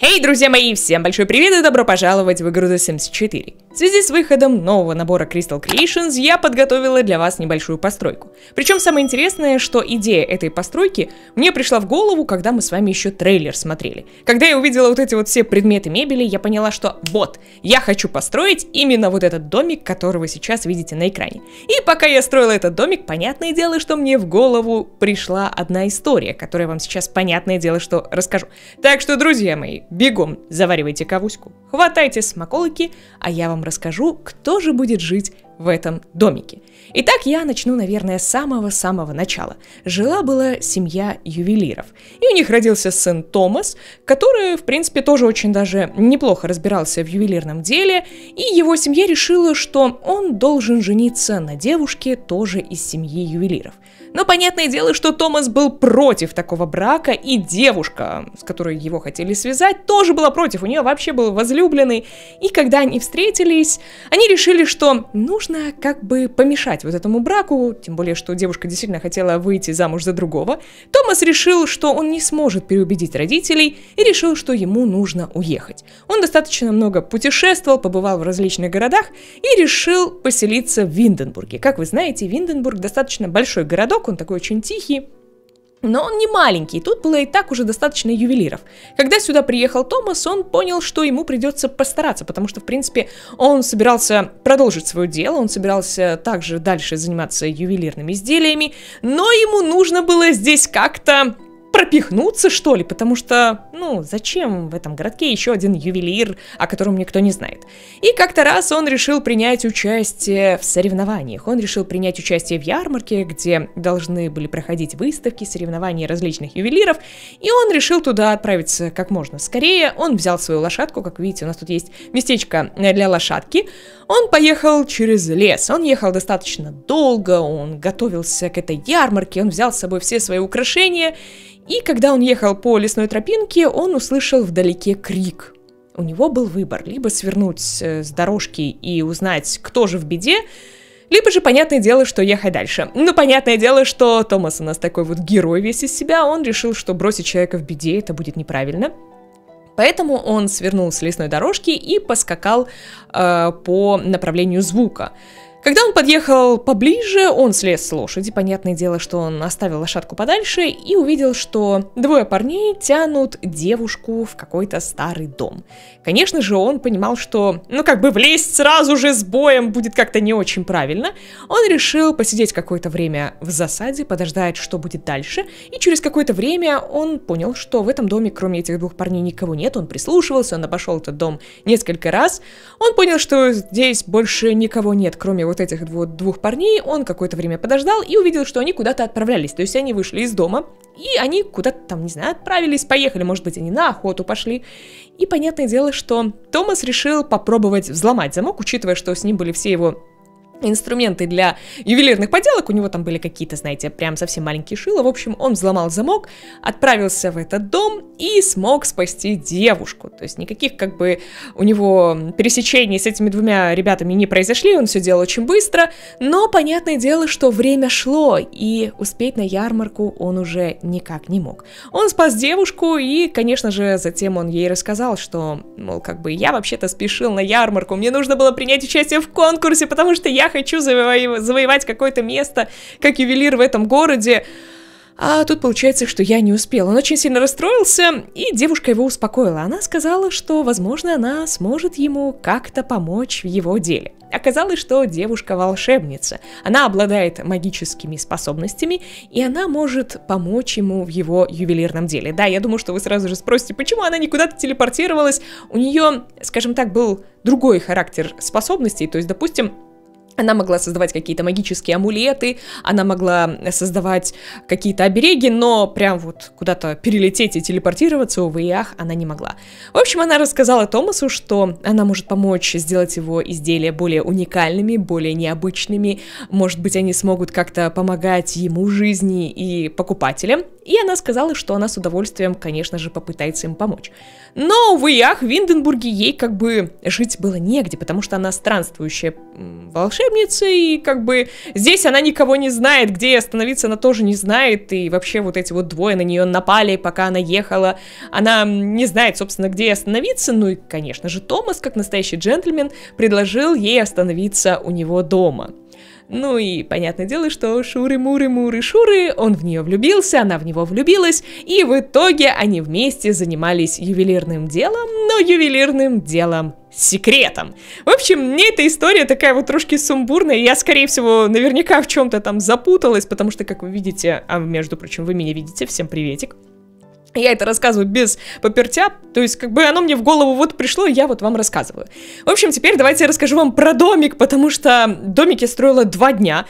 Эй, друзья мои, всем большой привет и добро пожаловать в игру The Sims 4. В связи с выходом нового набора Crystal Creations я подготовила для вас небольшую постройку. Причем самое интересное, что идея этой постройки мне пришла в голову, когда мы с вами еще трейлер смотрели. Когда я увидела вот эти вот все предметы мебели, я поняла, что вот, я хочу построить именно вот этот домик, который вы сейчас видите на экране. И пока я строила этот домик, понятное дело, что мне в голову пришла одна история, которую я вам сейчас, понятное дело, что расскажу. Так что, друзья, мои, бегом заваривайте кавуську, хватайте смаколики, а я вам расскажу, кто же будет жить в этом домике. Итак, я начну, наверное, с самого-самого начала. Жила-была семья ювелиров, и у них родился сын Томас, который, в принципе, тоже очень даже неплохо разбирался в ювелирном деле, и его семья решила, что он должен жениться на девушке тоже из семьи ювелиров. Но понятное дело, что Томас был против такого брака, и девушка, с которой его хотели связать, тоже была против. У нее вообще был возлюбленный. И когда они встретились, они решили, что нужно как бы помешать вот этому браку, тем более, что девушка действительно хотела выйти замуж за другого. Томас решил, что он не сможет переубедить родителей, и решил, что ему нужно уехать. Он достаточно много путешествовал, побывал в различных городах и решил поселиться в Винденбурге. Как вы знаете, Винденбург достаточно большой городок, городок, он такой очень тихий, но он не маленький, тут было и так уже достаточно ювелиров. Когда сюда приехал Томас, он понял, что ему придется постараться, потому что, в принципе, он собирался продолжить свое дело, он собирался также дальше заниматься ювелирными изделиями, но ему нужно было здесь как-то пропихнуться, что ли, потому что, ну, зачем в этом городке еще один ювелир, о котором никто не знает. И как-то раз он решил принять участие в соревнованиях. Он решил принять участие в ярмарке, где должны были проходить выставки, соревнования различных ювелиров, и он решил туда отправиться как можно скорее. Он взял свою лошадку, как видите, у нас тут есть местечко для лошадки. Он поехал через лес, он ехал достаточно долго, он готовился к этой ярмарке, он взял с собой все свои украшения, и когда он ехал по лесной тропинке, он услышал вдалеке крик. У него был выбор, либо свернуть э, с дорожки и узнать, кто же в беде, либо же, понятное дело, что ехать дальше. Ну, понятное дело, что Томас у нас такой вот герой весь из себя, он решил, что бросить человека в беде это будет неправильно. Поэтому он свернул с лесной дорожки и поскакал э, по направлению звука. Когда он подъехал поближе, он слез с лошади, понятное дело, что он оставил лошадку подальше и увидел, что двое парней тянут девушку в какой-то старый дом. Конечно же, он понимал, что, ну, как бы влезть сразу же с боем будет как-то не очень правильно. Он решил посидеть какое-то время в засаде, подождать, что будет дальше, и через какое-то время он понял, что в этом доме, кроме этих двух парней, никого нет, он прислушивался, он обошел этот дом несколько раз, он понял, что здесь больше никого нет, кроме вот этих двух, двух парней, он какое-то время подождал и увидел, что они куда-то отправлялись. То есть они вышли из дома, и они куда-то там, не знаю, отправились, поехали, может быть, они на охоту пошли. И понятное дело, что Томас решил попробовать взломать замок, учитывая, что с ним были все его инструменты для ювелирных поделок, у него там были какие-то, знаете, прям совсем маленькие шила, в общем, он взломал замок, отправился в этот дом и смог спасти девушку, то есть никаких как бы у него пересечений с этими двумя ребятами не произошли, он все делал очень быстро, но понятное дело, что время шло, и успеть на ярмарку он уже никак не мог. Он спас девушку, и, конечно же, затем он ей рассказал, что, мол, как бы я вообще-то спешил на ярмарку, мне нужно было принять участие в конкурсе, потому что я хочу заво- завоевать какое-то место как ювелир в этом городе. А тут получается, что я не успел. Он очень сильно расстроился, и девушка его успокоила. Она сказала, что, возможно, она сможет ему как-то помочь в его деле. Оказалось, что девушка волшебница. Она обладает магическими способностями, и она может помочь ему в его ювелирном деле. Да, я думаю, что вы сразу же спросите, почему она никуда-то телепортировалась. У нее, скажем так, был другой характер способностей. То есть, допустим, она могла создавать какие-то магические амулеты, она могла создавать какие-то обереги, но прям вот куда-то перелететь и телепортироваться, увы и ах, она не могла. В общем, она рассказала Томасу, что она может помочь сделать его изделия более уникальными, более необычными, может быть, они смогут как-то помогать ему в жизни и покупателям, и она сказала, что она с удовольствием, конечно же, попытается им помочь. Но, увы ах, в Винденбурге ей как бы жить было негде, потому что она странствующая волшебница, волшебница, и как бы здесь она никого не знает, где остановиться она тоже не знает, и вообще вот эти вот двое на нее напали, пока она ехала, она не знает, собственно, где остановиться, ну и, конечно же, Томас, как настоящий джентльмен, предложил ей остановиться у него дома. Ну и понятное дело, что шуры-муры-муры-шуры, он в нее влюбился, она в него влюбилась, и в итоге они вместе занимались ювелирным делом, но ювелирным делом секретом. В общем, мне эта история такая вот трошки сумбурная, я, скорее всего, наверняка в чем-то там запуталась, потому что, как вы видите, а между прочим, вы меня видите, всем приветик, я это рассказываю без попертя, то есть как бы оно мне в голову вот пришло, и я вот вам рассказываю. В общем, теперь давайте я расскажу вам про домик, потому что домик я строила два дня.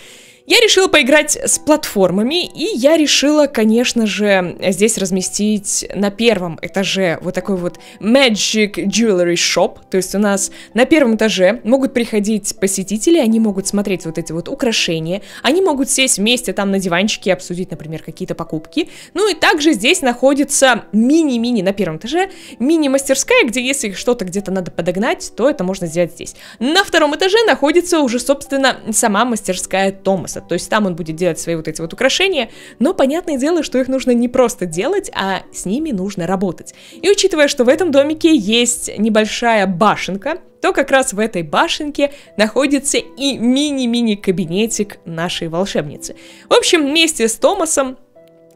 Я решила поиграть с платформами, и я решила, конечно же, здесь разместить на первом этаже вот такой вот Magic Jewelry Shop, то есть у нас на первом этаже могут приходить посетители, они могут смотреть вот эти вот украшения, они могут сесть вместе там на диванчике и обсудить, например, какие-то покупки, ну и также здесь находится мини-мини на первом этаже, мини-мастерская, где если что-то где-то надо подогнать, то это можно сделать здесь. На втором этаже находится уже, собственно, сама мастерская Томаса, то есть там он будет делать свои вот эти вот украшения, но понятное дело, что их нужно не просто делать, а с ними нужно работать. И учитывая, что в этом домике есть небольшая башенка, то как раз в этой башенке находится и мини-мини кабинетик нашей волшебницы. В общем, вместе с Томасом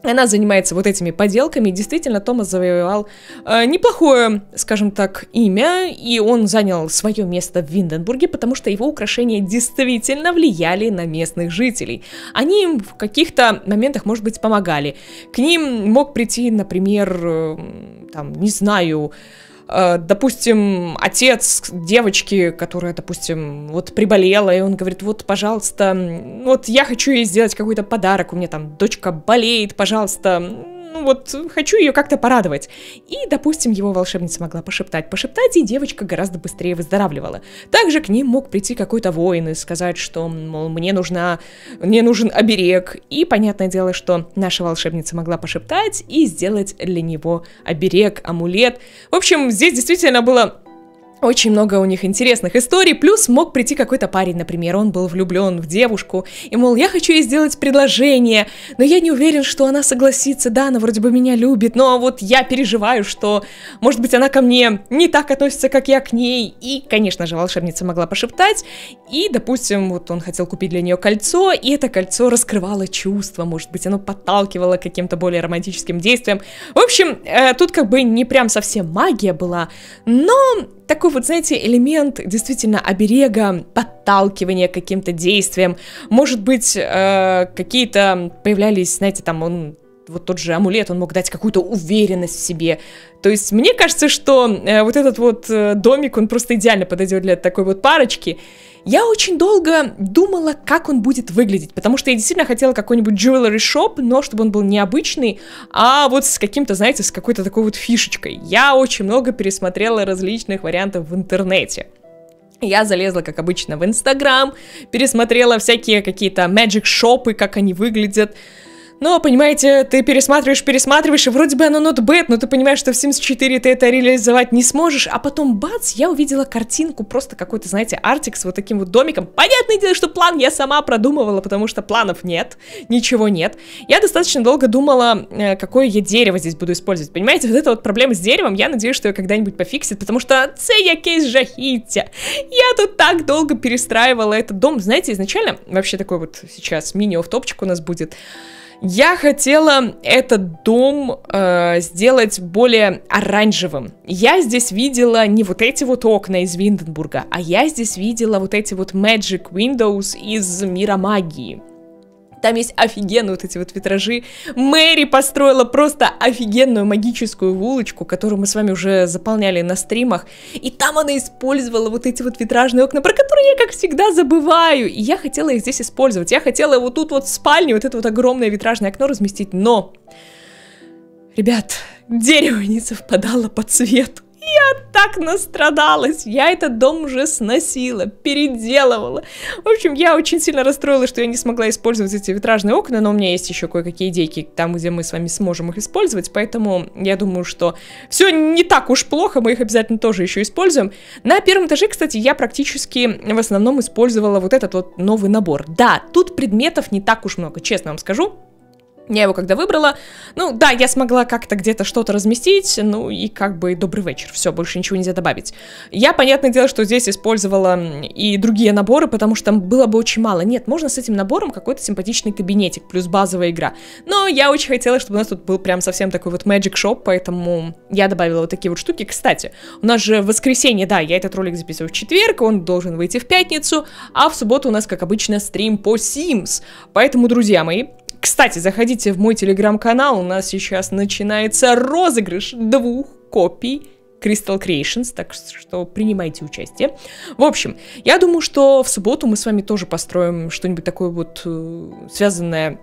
она занимается вот этими поделками. Действительно, Томас завоевал э, неплохое, скажем так, имя, и он занял свое место в Винденбурге, потому что его украшения действительно влияли на местных жителей. Они им в каких-то моментах, может быть, помогали. К ним мог прийти, например, э, там, не знаю, Э, допустим, отец девочки, которая, допустим, вот приболела, и он говорит, вот, пожалуйста, вот я хочу ей сделать какой-то подарок, у меня там дочка болеет, пожалуйста, ну вот, хочу ее как-то порадовать. И, допустим, его волшебница могла пошептать, пошептать, и девочка гораздо быстрее выздоравливала. Также к ним мог прийти какой-то воин и сказать, что, мол, мне нужна, мне нужен оберег. И, понятное дело, что наша волшебница могла пошептать и сделать для него оберег, амулет. В общем, здесь действительно было очень много у них интересных историй, плюс мог прийти какой-то парень, например, он был влюблен в девушку, и, мол, я хочу ей сделать предложение, но я не уверен, что она согласится, да, она вроде бы меня любит, но вот я переживаю, что, может быть, она ко мне не так относится, как я к ней, и, конечно же, волшебница могла пошептать, и, допустим, вот он хотел купить для нее кольцо, и это кольцо раскрывало чувства, может быть, оно подталкивало к каким-то более романтическим действиям. В общем, э, тут как бы не прям совсем магия была, но такой вот, знаете, элемент действительно оберега, подталкивания каким-то действиям. Может быть, э, какие-то появлялись, знаете, там он вот тот же амулет, он мог дать какую-то уверенность в себе. То есть мне кажется, что э, вот этот вот э, домик, он просто идеально подойдет для такой вот парочки. Я очень долго думала, как он будет выглядеть, потому что я действительно хотела какой-нибудь jewelry shop, но чтобы он был необычный, а вот с каким-то, знаете, с какой-то такой вот фишечкой. Я очень много пересмотрела различных вариантов в интернете. Я залезла, как обычно, в Инстаграм, пересмотрела всякие какие-то magic шопы, как они выглядят, но, понимаете, ты пересматриваешь, пересматриваешь, и вроде бы оно not bad, но ты понимаешь, что в Sims 4 ты это реализовать не сможешь, а потом бац, я увидела картинку, просто какой-то, знаете, артик с вот таким вот домиком. Понятное дело, что план я сама продумывала, потому что планов нет, ничего нет. Я достаточно долго думала, э, какое я дерево здесь буду использовать. Понимаете, вот эта вот проблема с деревом, я надеюсь, что ее когда-нибудь пофиксит, потому что це якесь жахіття. Я тут так долго перестраивала этот дом. Знаете, изначально, вообще такой вот сейчас мини-офтопчик у нас будет, я хотела этот дом э, сделать более оранжевым. Я здесь видела не вот эти вот окна из Винденбурга, а я здесь видела вот эти вот Magic Windows из мира магии. Там есть офигенные вот эти вот витражи. Мэри построила просто офигенную магическую улочку, которую мы с вами уже заполняли на стримах. И там она использовала вот эти вот витражные окна, про которые я, как всегда, забываю. И я хотела их здесь использовать. Я хотела вот тут вот в спальне вот это вот огромное витражное окно разместить, но... Ребят, дерево не совпадало по цвету. Я так настрадалась. Я этот дом уже сносила, переделывала. В общем, я очень сильно расстроилась, что я не смогла использовать эти витражные окна, но у меня есть еще кое-какие идейки там, где мы с вами сможем их использовать, поэтому я думаю, что все не так уж плохо, мы их обязательно тоже еще используем. На первом этаже, кстати, я практически в основном использовала вот этот вот новый набор. Да, тут предметов не так уж много, честно вам скажу. Я его когда выбрала, ну да, я смогла как-то где-то что-то разместить, ну и как бы добрый вечер, все, больше ничего нельзя добавить. Я, понятное дело, что здесь использовала и другие наборы, потому что там было бы очень мало. Нет, можно с этим набором какой-то симпатичный кабинетик, плюс базовая игра. Но я очень хотела, чтобы у нас тут был прям совсем такой вот Magic Shop, поэтому я добавила вот такие вот штуки. Кстати, у нас же воскресенье, да, я этот ролик записываю в четверг, он должен выйти в пятницу, а в субботу у нас, как обычно, стрим по Sims. Поэтому, друзья мои, кстати, заходите в мой телеграм-канал, у нас сейчас начинается розыгрыш двух копий Crystal Creations, так что принимайте участие. В общем, я думаю, что в субботу мы с вами тоже построим что-нибудь такое вот э, связанное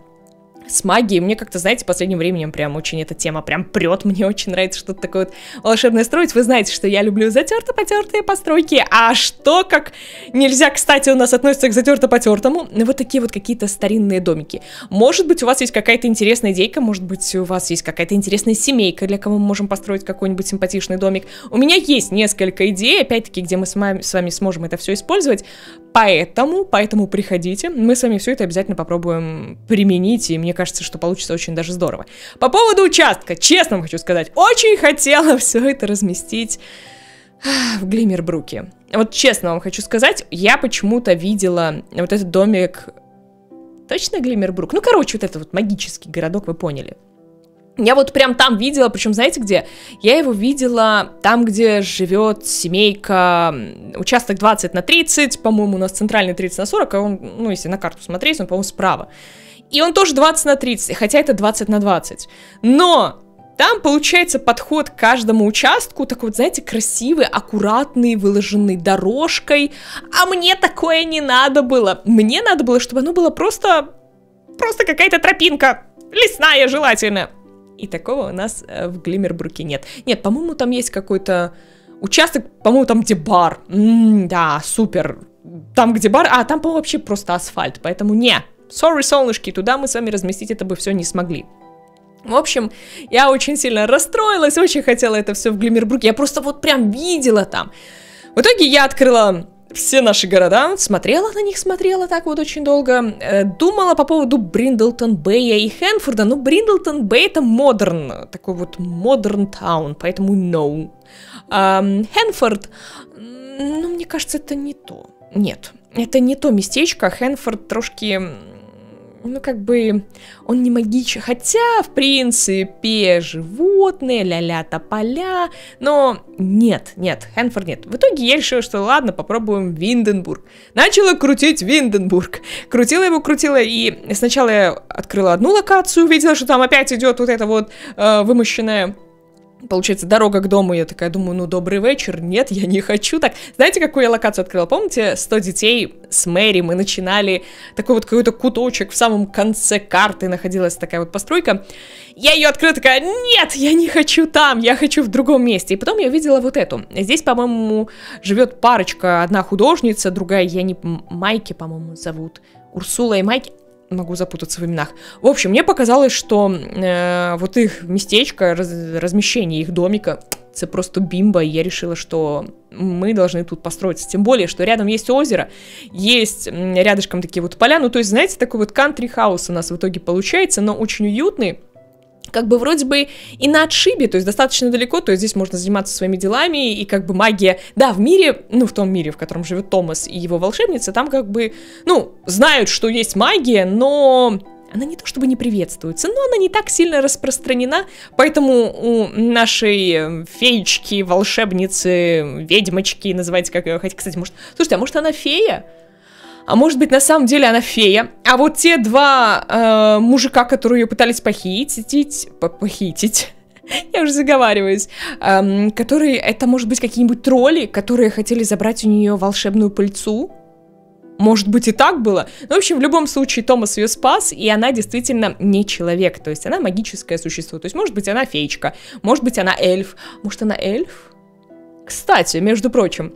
с магией. Мне как-то, знаете, последним временем прям очень эта тема прям прет. Мне очень нравится что-то такое вот волшебное строить. Вы знаете, что я люблю затерто-потертые постройки. А что, как нельзя, кстати, у нас относится к затерто-потертому? Вот такие вот какие-то старинные домики. Может быть, у вас есть какая-то интересная идейка, может быть, у вас есть какая-то интересная семейка, для кого мы можем построить какой-нибудь симпатичный домик. У меня есть несколько идей, опять-таки, где мы с вами, с вами сможем это все использовать. Поэтому, поэтому приходите, мы с вами все это обязательно попробуем применить, и мне кажется, что получится очень даже здорово. По поводу участка, честно хочу сказать, очень хотела все это разместить в Глиммербруке. Вот честно вам хочу сказать, я почему-то видела вот этот домик... Точно Глиммербрук? Ну, короче, вот этот вот магический городок, вы поняли. Я вот прям там видела, причем знаете где? Я его видела там, где живет семейка, участок 20 на 30, по-моему, у нас центральный 30 на 40, а он, ну, если на карту смотреть, он, по-моему, справа. И он тоже 20 на 30, хотя это 20 на 20. Но там получается подход к каждому участку, такой вот, знаете, красивый, аккуратный, выложенный дорожкой. А мне такое не надо было. Мне надо было, чтобы оно было просто... Просто какая-то тропинка. Лесная желательно. И такого у нас э, в Глиммербруке нет. Нет, по-моему, там есть какой-то участок, по-моему, там где бар. М-м, да, супер. Там, где бар, а там, по-моему, вообще просто асфальт, поэтому не. Sorry, солнышки, туда мы с вами разместить это бы все не смогли. В общем, я очень сильно расстроилась, очень хотела это все в Глиммербруке. Я просто вот прям видела там. В итоге я открыла все наши города, смотрела на них, смотрела так вот очень долго, э, думала по поводу Бриндлтон Бэя и Хэнфорда, ну, Бриндлтон Бэй это модерн, такой вот modern town, поэтому no. А, Хэнфорд, ну, мне кажется, это не то. Нет, это не то местечко, Хэнфорд трошки ну, как бы, он не магичный, хотя, в принципе, животные, ля-ля тополя, но нет, нет, Хэнфорд нет. В итоге я решила, что ладно, попробуем Винденбург. Начала крутить Винденбург. Крутила его, крутила, и сначала я открыла одну локацию, увидела, что там опять идет вот эта вот э, вымощенная Получается, дорога к дому, я такая думаю, ну, добрый вечер, нет, я не хочу так. Знаете, какую я локацию открыла? Помните, 100 детей с Мэри, мы начинали такой вот какой-то куточек в самом конце карты находилась такая вот постройка. Я ее открыла, такая, нет, я не хочу там, я хочу в другом месте. И потом я увидела вот эту. Здесь, по-моему, живет парочка, одна художница, другая, я не... Майки, по-моему, зовут. Урсула и Майки могу запутаться в именах. В общем, мне показалось, что э, вот их местечко, раз, размещение их домика, это просто бимба, и я решила, что мы должны тут построиться. Тем более, что рядом есть озеро, есть рядышком такие вот поля, ну то есть, знаете, такой вот кантри-хаус у нас в итоге получается, но очень уютный, как бы вроде бы и на отшибе, то есть достаточно далеко, то есть здесь можно заниматься своими делами, и как бы магия, да, в мире, ну, в том мире, в котором живет Томас и его волшебница, там как бы, ну, знают, что есть магия, но она не то чтобы не приветствуется, но она не так сильно распространена, поэтому у нашей э, феечки, волшебницы, ведьмочки, называйте как ее хотите, кстати, может, слушайте, а может она фея? А может быть на самом деле она фея. А вот те два э, мужика, которые ее пытались похитить, похитить, я уже заговариваюсь, эм, которые, это может быть какие-нибудь тролли, которые хотели забрать у нее волшебную пыльцу, может быть, и так было. Но, в общем, в любом случае, Томас ее спас, и она действительно не человек. То есть она магическое существо. То есть, может быть, она феечка, может быть, она эльф. Может, она эльф? кстати, между прочим,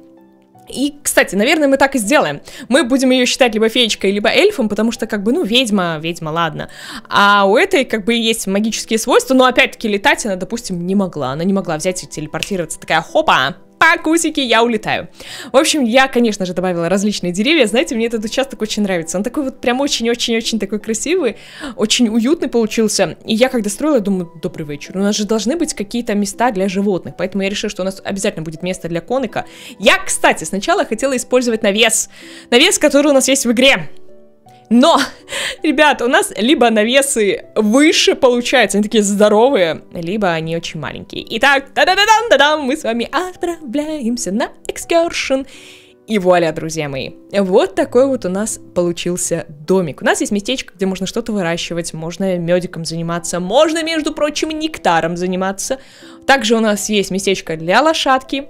и, кстати, наверное, мы так и сделаем. Мы будем ее считать либо феечкой, либо эльфом, потому что, как бы, ну, ведьма, ведьма, ладно. А у этой, как бы, есть магические свойства, но, опять-таки, летать она, допустим, не могла. Она не могла взять и телепортироваться. Такая, хопа, кусики, я улетаю. В общем, я, конечно же, добавила различные деревья. Знаете, мне этот участок очень нравится. Он такой вот прям очень-очень-очень такой красивый, очень уютный получился. И я, когда строила, думаю, добрый вечер. У нас же должны быть какие-то места для животных. Поэтому я решила, что у нас обязательно будет место для коника. Я, кстати, сначала хотела использовать навес. Навес, который у нас есть в игре. Но, ребят, у нас либо навесы выше получаются, они такие здоровые, либо они очень маленькие. Итак, да-да-да-дам, да-дам, мы с вами отправляемся на экскуршн. И вуаля, друзья мои, вот такой вот у нас получился домик. У нас есть местечко, где можно что-то выращивать, можно медиком заниматься, можно, между прочим, нектаром заниматься. Также у нас есть местечко для лошадки,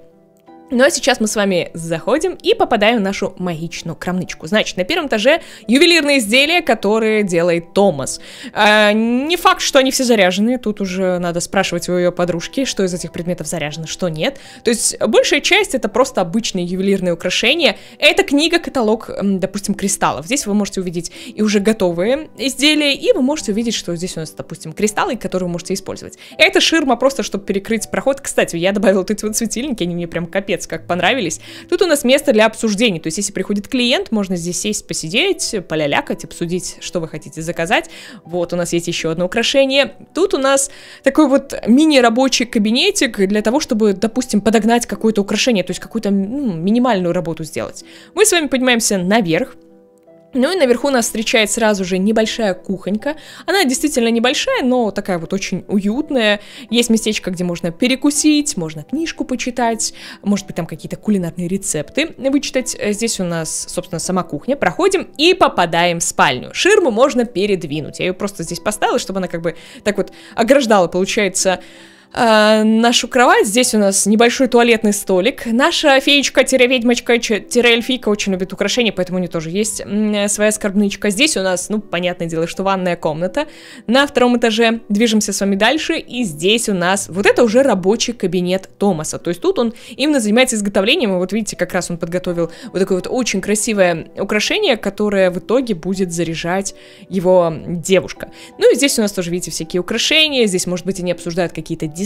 ну а сейчас мы с вами заходим и попадаем в нашу магичную крамничку. Значит, на первом этаже ювелирные изделия, которые делает Томас. А, не факт, что они все заряжены, тут уже надо спрашивать у ее подружки, что из этих предметов заряжено, что нет. То есть большая часть это просто обычные ювелирные украшения. Это книга-каталог, допустим, кристаллов. Здесь вы можете увидеть и уже готовые изделия, и вы можете увидеть, что здесь у нас, допустим, кристаллы, которые вы можете использовать. Это ширма просто, чтобы перекрыть проход. Кстати, я добавила вот эти вот светильники, они мне прям капец капец как понравились. Тут у нас место для обсуждений, то есть если приходит клиент, можно здесь сесть, посидеть, полялякать, обсудить, что вы хотите заказать. Вот у нас есть еще одно украшение. Тут у нас такой вот мини-рабочий кабинетик для того, чтобы, допустим, подогнать какое-то украшение, то есть какую-то ну, минимальную работу сделать. Мы с вами поднимаемся наверх, ну и наверху нас встречает сразу же небольшая кухонька. Она действительно небольшая, но такая вот очень уютная. Есть местечко, где можно перекусить, можно книжку почитать, может быть там какие-то кулинарные рецепты вычитать. Здесь у нас, собственно, сама кухня. Проходим и попадаем в спальню. Ширму можно передвинуть. Я ее просто здесь поставила, чтобы она как бы так вот ограждала, получается, э, нашу кровать. Здесь у нас небольшой туалетный столик. Наша феечка-ведьмочка-эльфийка очень любит украшения, поэтому у нее тоже есть своя скорбнычка. Здесь у нас, ну, понятное дело, что ванная комната. На втором этаже движемся с вами дальше, и здесь у нас вот это уже рабочий кабинет Томаса. То есть тут он именно занимается изготовлением, и вот видите, как раз он подготовил вот такое вот очень красивое украшение, которое в итоге будет заряжать его девушка. Ну и здесь у нас тоже, видите, всякие украшения, здесь, может быть, они обсуждают какие-то дизайны.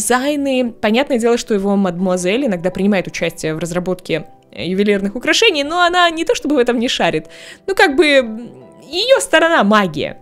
Понятное дело, что его мадемуазель иногда принимает участие в разработке ювелирных украшений, но она не то чтобы в этом не шарит. Ну, как бы, ее сторона магия.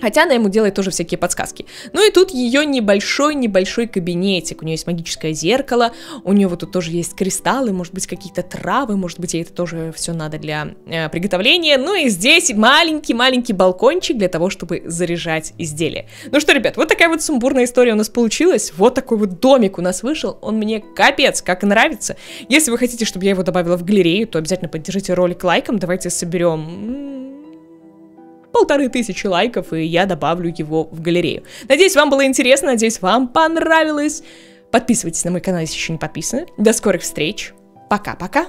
Хотя она ему делает тоже всякие подсказки. Ну и тут ее небольшой-небольшой кабинетик. У нее есть магическое зеркало, у нее вот тут тоже есть кристаллы, может быть какие-то травы, может быть ей это тоже все надо для э, приготовления. Ну и здесь маленький-маленький балкончик для того, чтобы заряжать изделия. Ну что, ребят, вот такая вот сумбурная история у нас получилась. Вот такой вот домик у нас вышел. Он мне капец как нравится. Если вы хотите, чтобы я его добавила в галерею, то обязательно поддержите ролик лайком. Давайте соберем полторы тысячи лайков, и я добавлю его в галерею. Надеюсь, вам было интересно, надеюсь, вам понравилось. Подписывайтесь на мой канал, если еще не подписаны. До скорых встреч. Пока-пока.